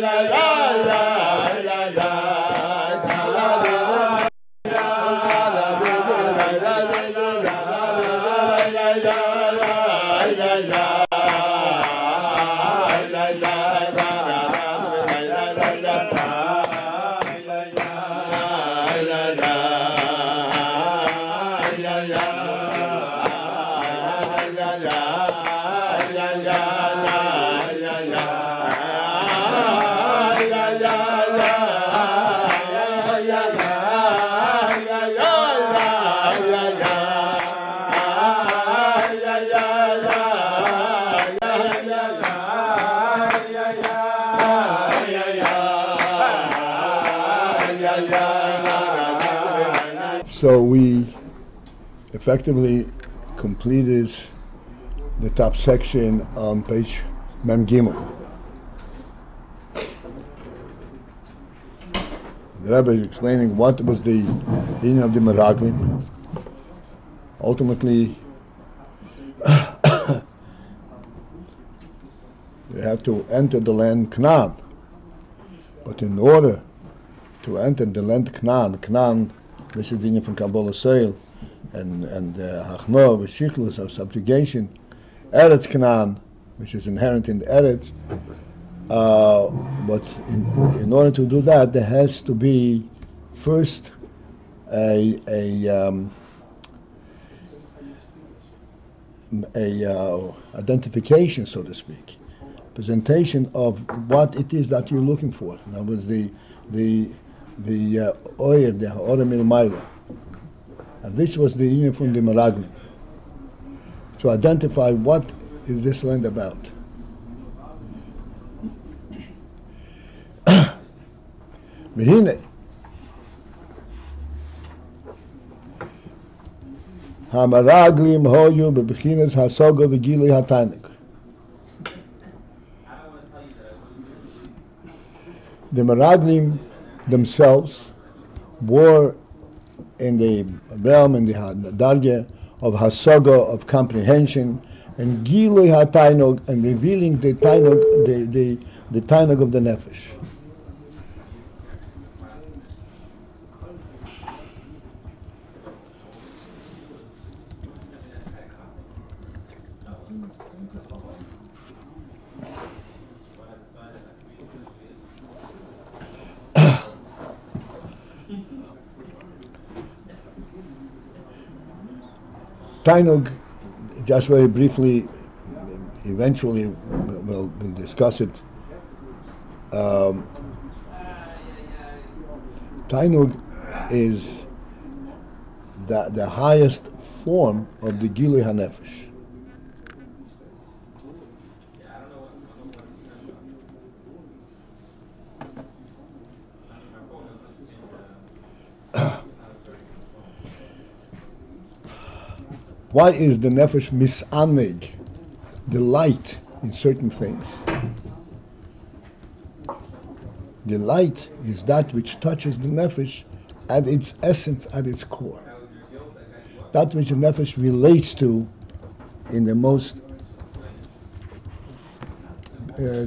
So effectively completed the top section on page Mem Gimel. The Rebbe is explaining what was the meaning of the Meraglim. Ultimately, they had to enter the land Canaan. But in order to enter the land Canaan, Canaan welche Dinge von Kabbalah Seil and and uh, Hachno, Veshichlus of subjugation, Eretz Canaan, which is inherent in the Eretz. Uh, but in, in order to do that, there has to be first a a um, a uh, identification, so to speak, presentation of what it is that you're looking for. In other words, the the the uh, oil, the Ha'ora Milmaila. And this was the union from the Meraglim, to identify what is this land about. המרגלים בבחינת הסוגו וגילי The Meraglim themselves wore in the realm, in the darga of hasaga, of comprehension, and gilui hatainog, and revealing the tainog, the, the, the tainog of the nefesh. Tainug, just very briefly, eventually we'll, we'll discuss it. Um, Tainug is the, the highest form of the Gilui HaNefesh. Why is the nefesh misaneg, delight in certain things? Delight is that which touches the nefesh at its essence, at its core. That which the nefesh relates to in the most uh,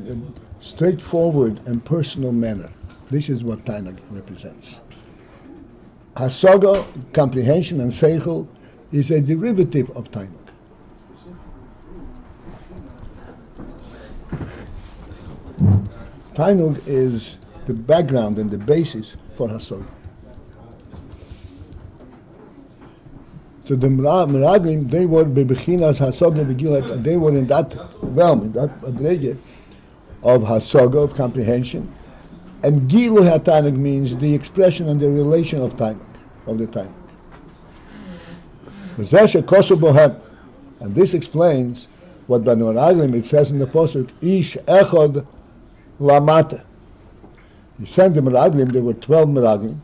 straightforward and personal manner. This is what Tainag represents. Hasaga, comprehension, and seichel is a derivative of Tainuk. Tainuk is the background and the basis for Hasod. So the Meraglim, they were bebechinas hasoga begilat, they were in that realm, in that adrege of hasoga, of comprehension. And gilu hatanik means the expression and the relation of tainuk, of the tainuk. And this explains what by Aglim it says in the Pasuk, Ish Echod Lamata. He sent the Meraglim, there were 12 Meraglim,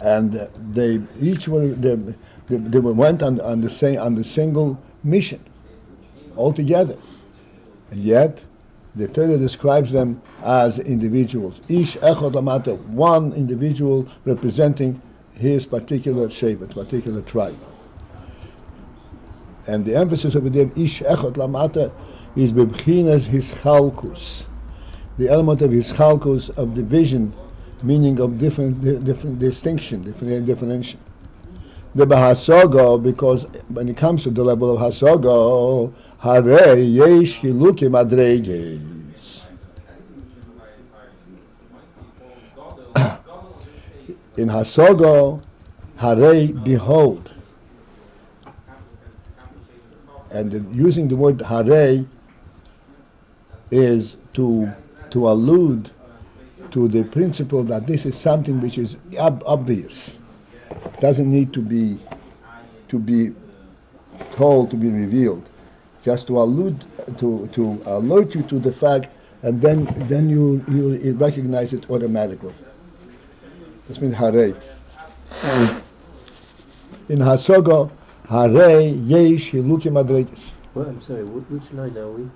and uh, they each were, they, they, went on, on, the same, on the single mission, altogether. And yet, the Torah describes them as individuals. Ish Echod Lamata, one individual representing his particular shevet, particular tribe. And the emphasis over there, ish echot lamata, is bebchinas his chalkus, the element of his chalkos of division, meaning of different different distinction, different differentiation. The Bahasogo, because when it comes to the level of Hasogo, Hare Yesh Hilukim Adreges. In Hasogo, Hare, behold. And the, using the word Hare is to, to allude to the principle that this is something which is ob- obvious, doesn't need to be to be told to be revealed, just to allude to to alert you to the fact, and then then you you recognize it automatically. This means hare. In Hasogo, hare yesh hilukim adregis. Well, I'm sorry, which line are we?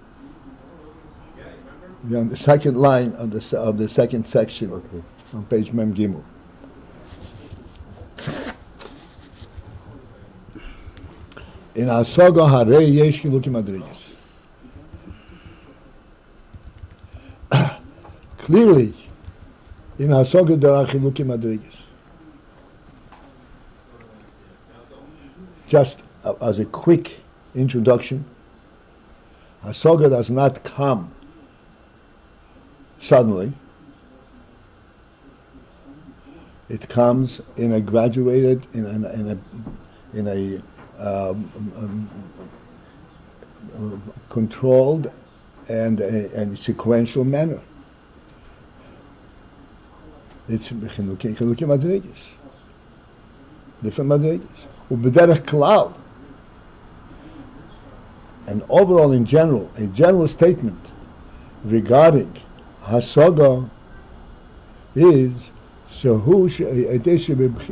We're on the second line of the of the second section Okay. on page Mem Gimel. In Asoga Hare Yesh Kilukim Adrigis. Clearly, in Asoga there are Chilukim Adrigis. Just as a quick introduction, Asoga does not come suddenly. It comes in a graduated, in a, in a, in a um, um, um, controlled and, a, and sequential manner. Chinukim chinukim madrigas, different madrigas. Ubederech klal. And overall, in general, a general statement regarding Hasoga is Shahu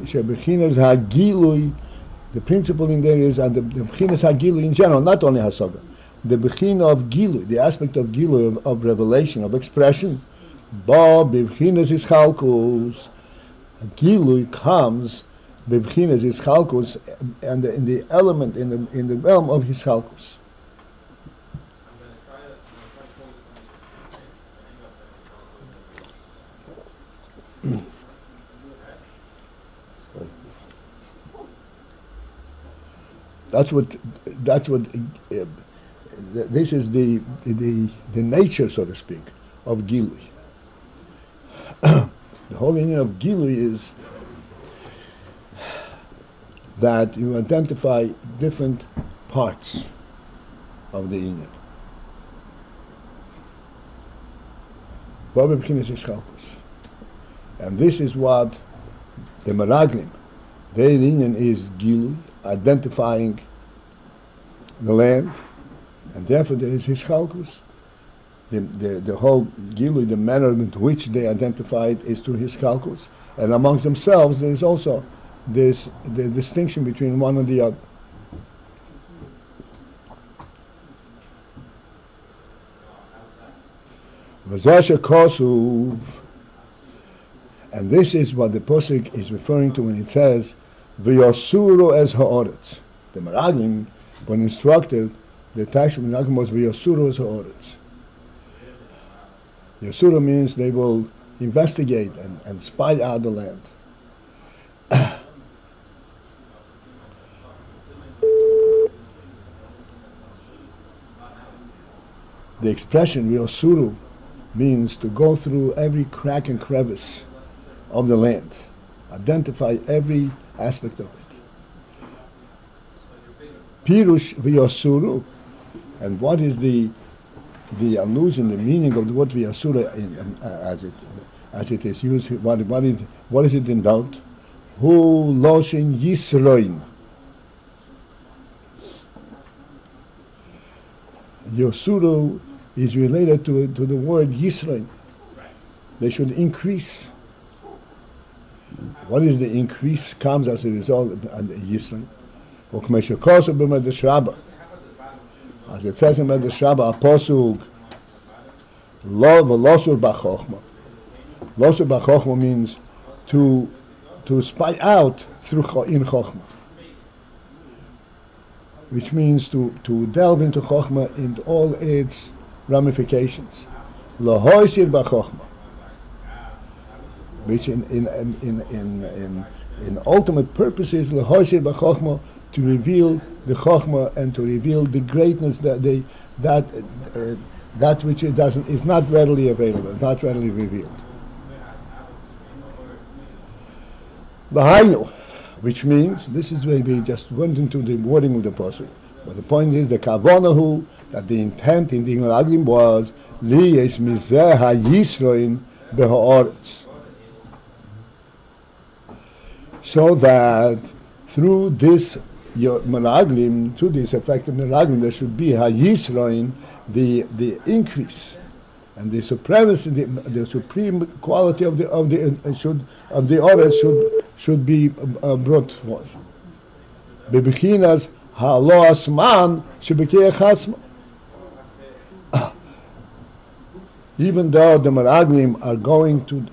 Shebechinas Hagilui. The principle in there is and the, Bechinas Hagilui in general, not only Hasoga. The Bechina of Gilui, the aspect of Gilui, of, of revelation, of expression. Ba Bechinas Ischalkus. Gilui comes Bechinas Ischalkus and in the element, in the, in the realm of Ischalkus. That's what. That's what. Uh, this is the the the nature, so to speak, of Gilui. Whole meaning of Gilui is that you identify different parts of the Ischalkus. And this is what the Meraglim, their Inyan is Gilui, identifying the land, and therefore there is Hischalkus. The, the, the whole Gilui, the manner in which they identified is through Hischalkus. And amongst themselves there is also this the distinction between one and the other. And this is what the Pusik is referring to when it says, V'yosuru as ha'oretz. The Meraglim, when instructed, the Tashim Meraglim was V'yosuru as ha'oretz. Yosuru means they will investigate and, and spy out the land. the expression Vyosuru means to go through every crack and crevice of the land, identify every aspect of it. Pirush Vyosuru, and what is the the losing the meaning of the word Vyasura in, in, uh, as it as it is used? What what is what is it in doubt? Hu loshin Yisroim. Yosuru is related to, to the word Yisrael. They should increase. What is the increase? Comes as a result of the Yisrael. וכמשקוסו במדרש רבה. As it says in Medrash Rabbah, הפוסוק לא ולוסור בחוכמה. Losur b'chokhma means to to spy out through cho- in chokhmah, which means to to delve into chokhmah in all its ramifications. lahoisir b'chochma, which in in in in in, in, in ultimate purpose is lahoisir b'chochma to reveal the chochma and to reveal the greatness that they that uh, that which it doesn't is not readily available, not readily revealed. Lahainu, which means this is where we just went into the wording of the pasuk. But the point is the kavonahu that the intent in the Meraglim was li es mizeh hayisroin behaaretz, so that through this Meraglim, through this effect of Meraglim, there should be hayisroin, the the increase and the supremacy, the, the supreme quality of the of the uh, should of the Oretz should should be uh, brought forth. Bebechinas halo asman shebekei chasma. Even though the Meraglim are going to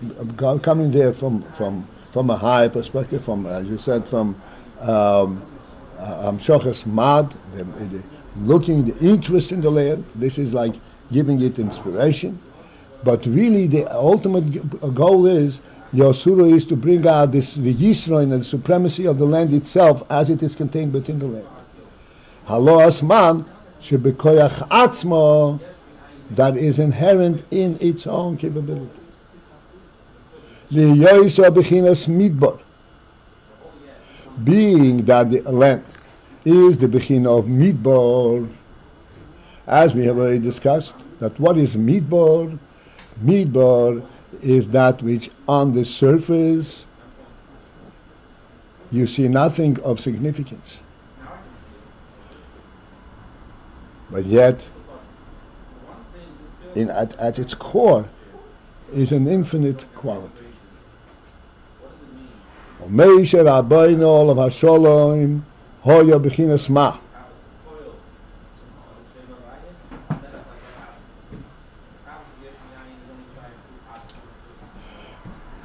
uh, coming there from from from a high perspective, from as you said, from um, Uh, um, Amshochas Mad, the, the, looking the interest in the land. This is like giving it inspiration. But really, the ultimate uh, goal is Yosura is to bring out this the Yisrael and the supremacy of the land itself as it is contained within the land. Halo asman shebekoyach atzmo that is inherent in its own capability. The Liyoisa bechinas midbar, being that the land is the beginning of midbar, as we have already discussed. That what is midbar? Midbar is that which on the surface you see nothing of significance. But yet, in, at, at its core, is an infinite quality. Moshe Rabbeinu Olav HaSholom Hoya Bechinas Ma.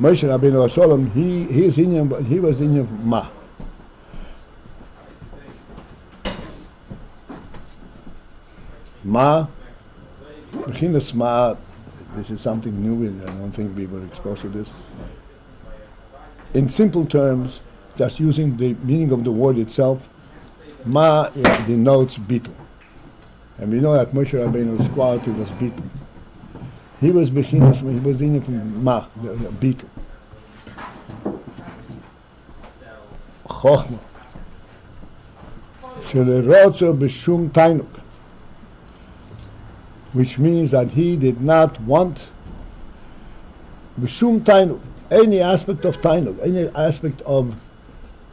Moshe Rabbeinu Shalom, he he is in he was in him ma. Ma, Bechinas ma. This is something new. I don't think we were exposed to this. In simple terms, just using the meaning of the word itself, ma denotes bittul, and we know that Moshe Rabbeinu's quality was bittul. He was bechinas, he was dealing from ma, the, the bittul. Chochma. Shelerotzo b'shum tainuk. Which means that he did not want b'shum tainuk, any aspect of tainuk, any aspect of,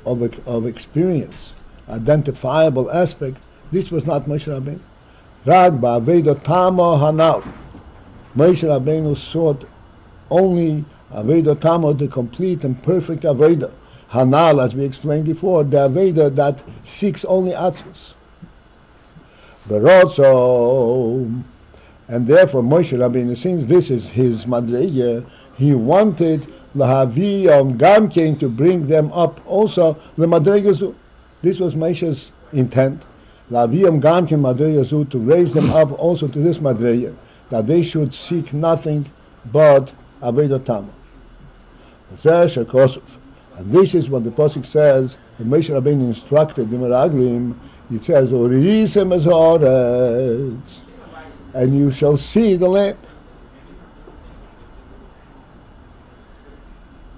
of, of experience, identifiable aspect, this was not Moshe Rabbeinu. Rag ba'avedo tamo hanal. Moshe Rabbeinu sought only Aveda Tamo, the complete and perfect Aveda. Hanal, as we explained before, the Aveda that seeks only Atzmus. Berotzo, and therefore Moshe Rabbeinu, since this is his Madreya, he wanted Lahavi um, Gamkein to bring them up also the Madreya This was Moshe's intent. Lahavi um Gamkein Madreya to raise them up also to this Madreya that they should seek nothing but Avodah Tama. And this is what the Pasuk says, when Moshe Rabbeinu instructed the Meraglim, it says, and you shall see the land. They should only seek avodah what?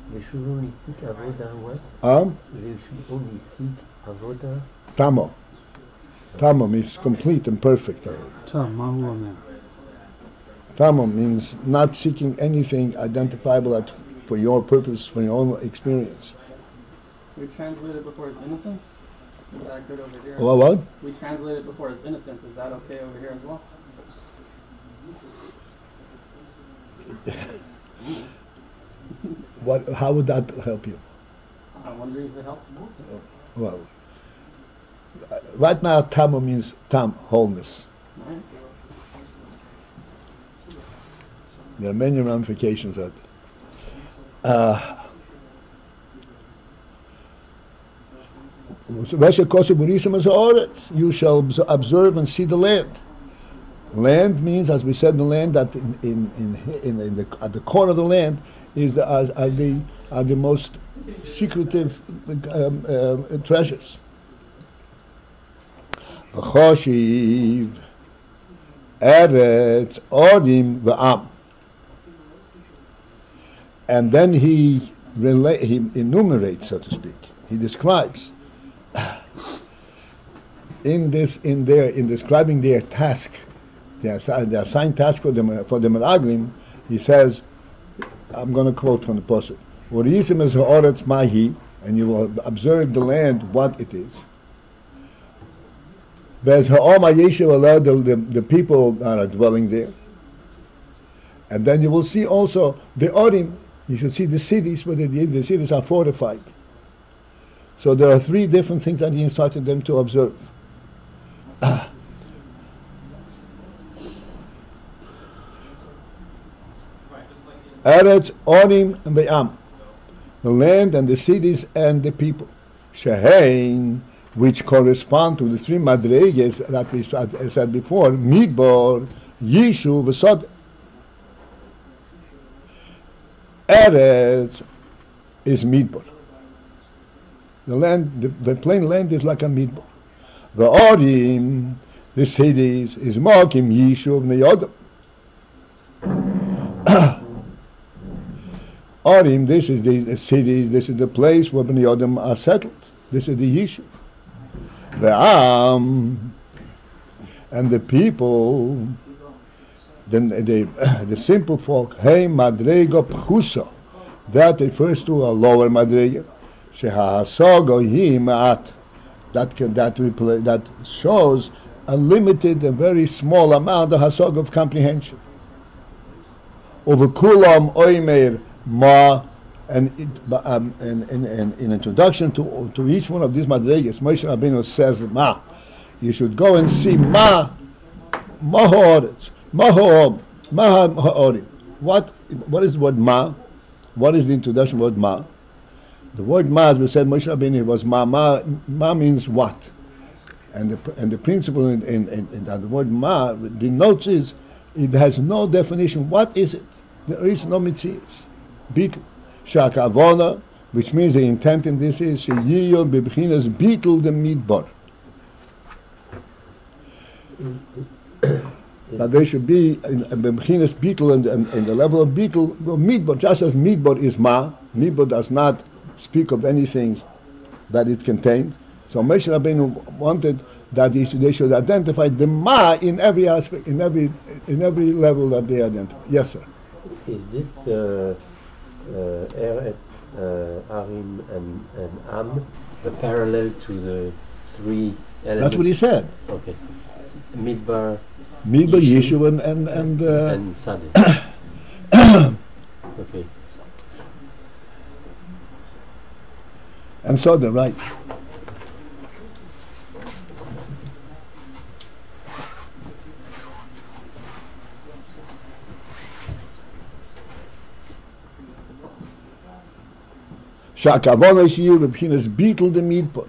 Um? They should only seek avodah. Tamo. Tamo means complete and perfect. Tamo. Tamam means not seeking anything identifiable at, for your purpose, for your own experience. We translated before as innocent. Is that good over here? What? What? We translated before as innocent. Is that okay over here as well? what? How would that help you? I'm wondering if it helps. Well, right now, tamo means tam, wholeness. Right. There are many ramifications of it. Uh, you shall observe and see the land. Land means, as we said, the land that in in in, in, in the at the core of the land is the are, are the are the most secretive um, um, treasures. V'choshiv eretz odim v'am. And then he relate, he enumerates, so to speak. He describes in this in their in describing their task, the, assi- the assigned task for the for the meraglim. He says, I'm going to quote from the pasuk. "Urisim es haaretz mahi," and you will observe the land what it is. There's ha'oma the, the the people that are dwelling there. And then you will see also the Orim. You should see the cities, but the, the cities are fortified. So there are three different things that he instructed them to observe. Eretz, Orim, and Be'am. The land and the cities and the people. Shehein, which correspond to the three madreges that we as I said before, Midbar, Yishu, Vesod. Eretz is Midbar. The land, the, the plain land is like a Midbar. The Orim, the cities, is Mokim, Yishu, Neyodam. Orim, this is the, the city, this is the place where Bnei Yodam are settled. This is the Yishuv. The Am and the people, then the, the simple folk, Hey Madrego Pchuso, that refers to a lower Madrega. That can, that repla- that shows a limited, a very small amount of hasog of comprehension. Over kulam oimer ma, and um, in, in, in, in introduction to to each one of these madregas, Moshe Rabbeinu says ma. You should go and see ma, ma ha'oretz, ma ha'om, ma ha'orim. What what is the word ma? What is the introduction word ma? The word ma, as we said, Moshe Rabbeinu was ma. Ma, ma means what? And the, and the principle in, in, in, in the word ma denotes is it has no definition. What is it? There is no mitzvah. Bittul. Shakavona, which means the intent in this is sheyiyo bebchinas bittul the midbar. That they should be in a bebchinas bittul and, and the level of bittul, well, midbar, just as midbar is ma, midbar does not speak of anything that it contained. So Moshe Rabbeinu wanted that they should, identify the ma in every aspect, in every in every level that they identify. Yes, sir. Is this uh, Eretz, uh, Arim, and, and Am a parallel to the three elements? That's what he said. Okay. Midbar Midbar, Yishuv, and and and, uh, and Sadeh. okay. and so they're right. Shakavon Eshiyu B'Pchinas bittul the midbar.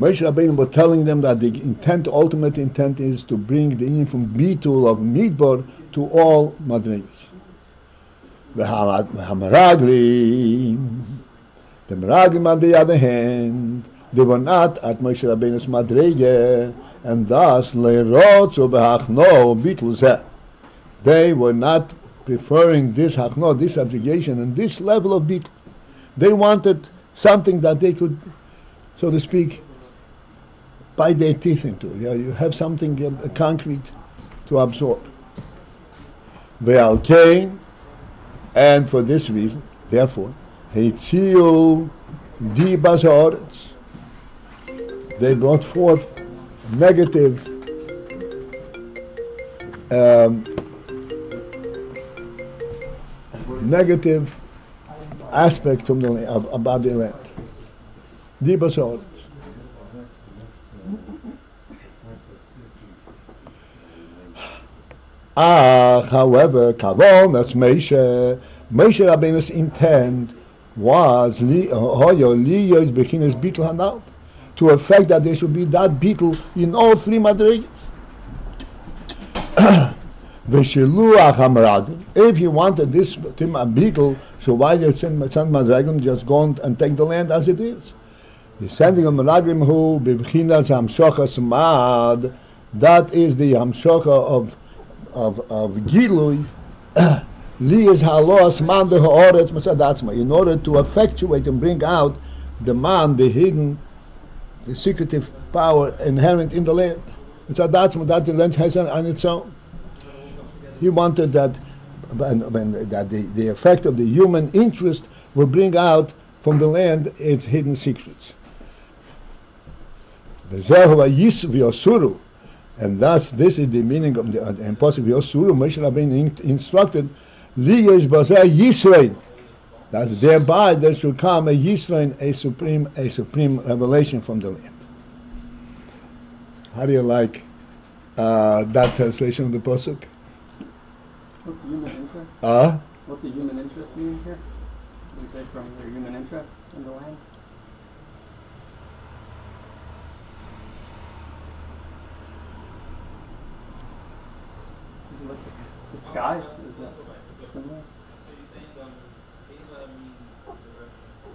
Moshe Rabbeinu was telling them that the intent, ultimate intent, is to bring the union from bittul of midbar to all madrigas. The Hamaraglim, the Meraglim on the other hand, they were not at Moshe Rabbeinu's madrege, and thus leirotzu behachno bittul. They were not preferring this hachno, this obligation, and this level of bittul. They wanted something that they could, so to speak, bite their teeth into. You, you have something uh, concrete to absorb. Ve'al kain, and for this reason, therefore, heitziu di bazoretz. They brought forth negative um, negative aspect of about the land. Di bazoretz. Ah, however, Kavon, that's Moshe, Moshe Rabbeinu's intent was liyos bittul to effect that there should be that bittul in all three madrigas. If you wanted this tim a bittul, so why did send madragim just go and take the land as it is? The sending of madragim who bivchinas hamshochas mad. That is the hamshocha of of of gilui. In order to effectuate and bring out the man, the hidden, the secretive power inherent in the land. That the land has on its own. He wanted that that the, the effect of the human interest will bring out from the land its hidden secrets. And thus, this is the meaning of the uh, impossible Yosuru. Moshe Rabbeinu instructed, Liyesh Yisrael. That thereby there should come a Yisrael, a supreme, a supreme revelation from the land. How do you like uh, that translation of the pasuk? What's the human interest? Uh, What's the human interest mean here? We say from your human interest in the land. Is it like the, the sky? Is that similar?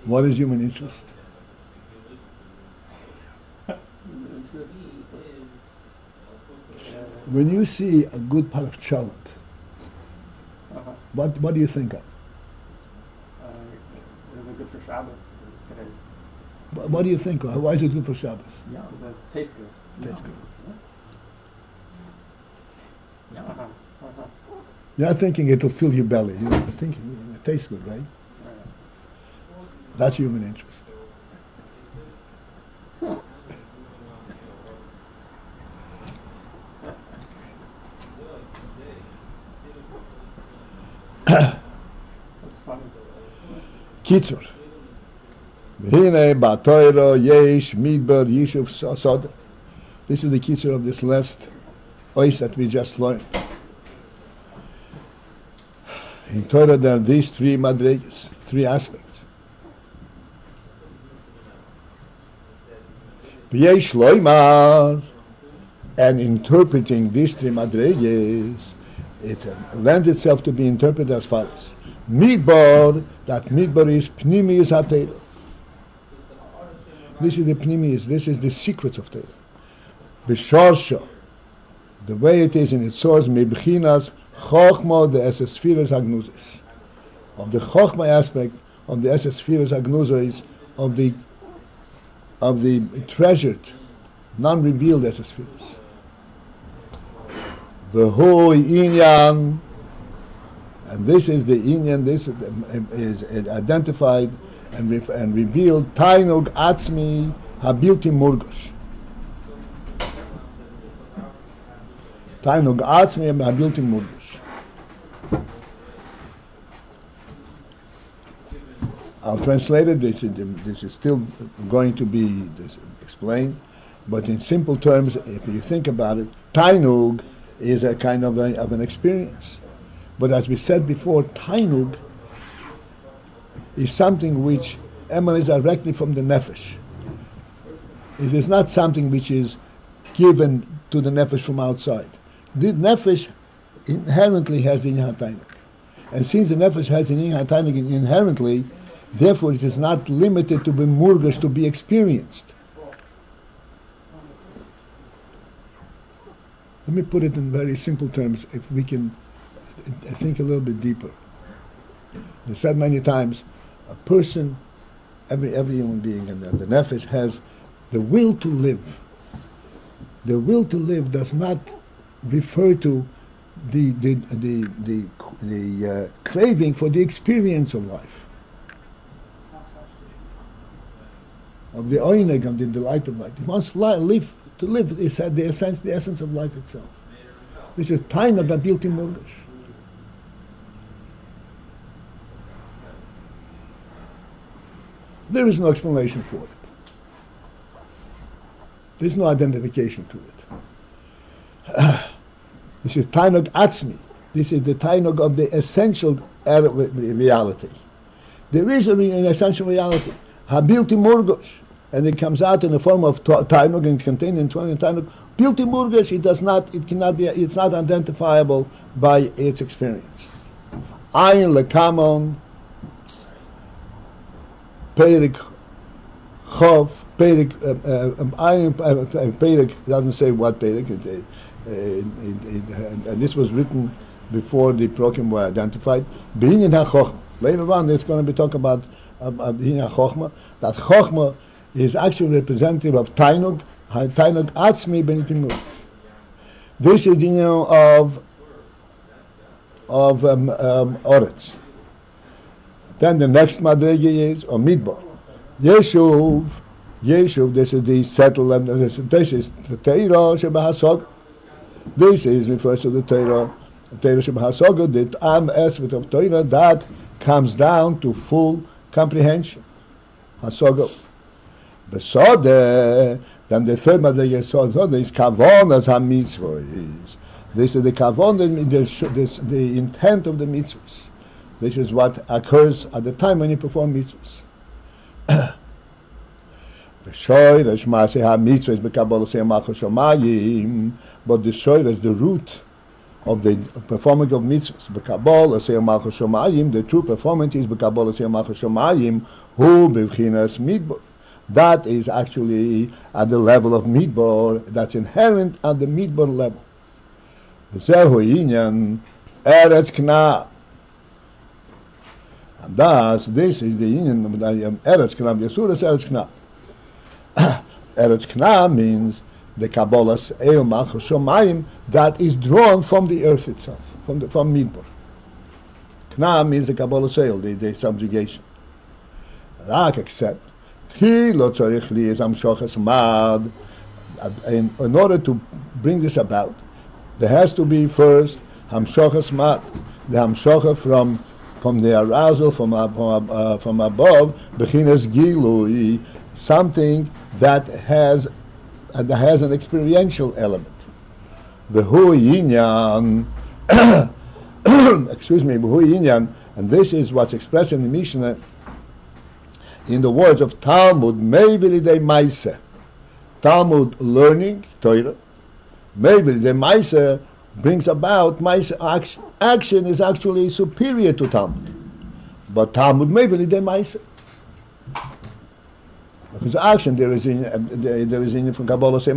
what is human interest? Human interest is When you see a good part of child, uh-huh. What, what do you think of? uh, is it good for Shabbos? What, what do you think of? Why is it good for Shabbos? Does it taste good? Tastes good. Uh-huh. Uh-huh. You're thinking it'll fill your belly. You're thinking it tastes good, right? Right. That's human interest. Kitzur. V'hine ba'toiro yesh midbar yishuv sod. This is the kitzur of this last ois that we just learned. In Torah there are these three madregas, three aspects. V'yesh loimar. And interpreting these three madregas, it uh, lends itself to be interpreted as follows. Midbar, that midbar is pnimius hatera. This is the pnimius, this is the secrets of Torah. Bisharsha, the way it is in its source, mebchinas chochma the esesphiras agnuzis. Of the chochma aspect of the esesphiras agnuzis, of the of the treasured, non-revealed esesphiras. V'hui inyan, and this is the inyan, this is, is identified and, re- and revealed, tainug atzmi habilti murgosh. Tainug atzmi habilti murgosh. I'll translate it. This is, this is still going to be explained, but in simple terms, if you think about it, tainug is a kind of, a, of an experience. But as we said before, tainug is something which emanates directly from the nefesh. It is not something which is given to the nefesh from outside. The nefesh inherently has the inyan. And since the nefesh has the inyan inherently, therefore it is not limited to be murgash, to be experienced. Let me put it in very simple terms, if we can uh, think a little bit deeper. I said many times, a person, every every human being, and the, nefesh has the will to live. The will to live does not refer to the the the the, the uh, craving for the experience of life, of the oineg, of the delight of life. He wants li- live to live is the essence the essence of life itself. This is tainag abilti murgash. There is no explanation for it. There is no identification to it. this is Tainog Atzmi. This is the Tainog of the essential er- reality. There is an essential reality. Habilti Murgosh. And it comes out in the form of tainug and contained in tainug. Bilti murgesh, it does not, it cannot be, it's not identifiable by its experience. Ayin lekamon, perik chov, perik, uh, uh, ayin, uh, perik, doesn't say what perik, it, it, it, and, this was written before the prokim were identified. Behinyan ha Later on, it's going to be talking about about Behinyan ha That chokhmah is actually representative of tainug, tainug atzmi ben timur. This is the you know, of of um, um, Oretz. Then the next madrege is or midbar. Yeshuv, Yeshuv. This is the settlement. This, this is the Teira shebahasog. This is refers to the Torah, Torah Shebhasoga, the Am Esvet of Torah that comes down to full comprehension. Hasoga. Besode, then the third Madrege Soda is Kavon as HaMitzvah is. This is the Kavon, the, this, the intent of the mitzvahs. This is what occurs at the time when you perform mitzvahs. B'shoyresh Maaseh HaMitzvah is Seyamach Shomayim, but the shoyresh, the root of the performing of mitzvahs, Seyamach Shomayim, the true performance is Seyamach Shomayim, who B'Chinas Midbar. That is actually at the level of midbar, that's inherent at the midbar level. Zehu Inyan Eretz Kna. And thus, this is the Inyan of Eretz Kna, Yasuras Eretz Kna. Eretz Kna means the Kabbalah's Eil Malchus Shomayim that is drawn from the earth itself, from the, from Midbar. Kna means the Kabbalah's Eil, the, the subjugation. Rak except he is mad. In, in order to bring this about, there has to be first hamshochas mad, the hamshocha from from the arousal from from, uh, from above, bechinas gilui, something that has uh, that has an experiential element. Behu yinyan, excuse me, behu yinyan, and this is what's expressed in the Mishnah in the words of Talmud, maybe the Maise. Talmud learning, Torah, maybe the Maise brings about Maise action. Action is actually superior to Talmud. But Talmud maybe the Maise. Because action there is in there is in from Kabbalah say.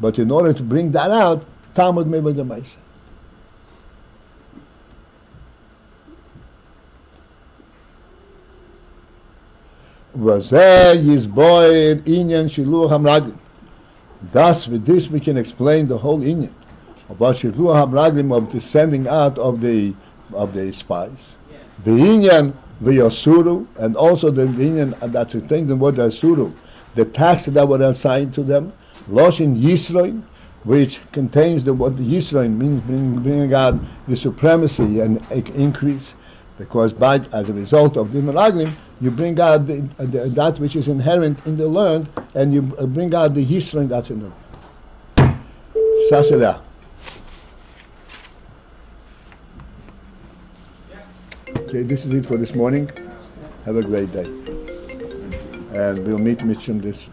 But in order to bring that out, Talmud maybe the Maise. Yizboir Inyan Shiluah Hamraglim. Thus, with this we can explain the whole Inyan about Shiluah Hamraglim of the sending out of the of the spies. The Inyan Vyasuru, and also the Inyan that's contained the word Asuru, the tax that were assigned to them. Loshin Yisroin, which contains the word Yisroin, means bringing out the supremacy and increase because by, as a result of the Meraglim, you bring out the, the, that which is inherent in the learned, and you uh, bring out the Yisrael that's in the learned. Sasela. Okay, this is it for this morning. Have a great day. And we'll meet Mitchum this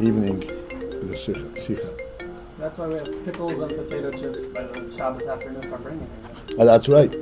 evening with the Sikha. That's why we have pickles and potato chips by the Shabbos afternoon for bringing it. Oh, that's right.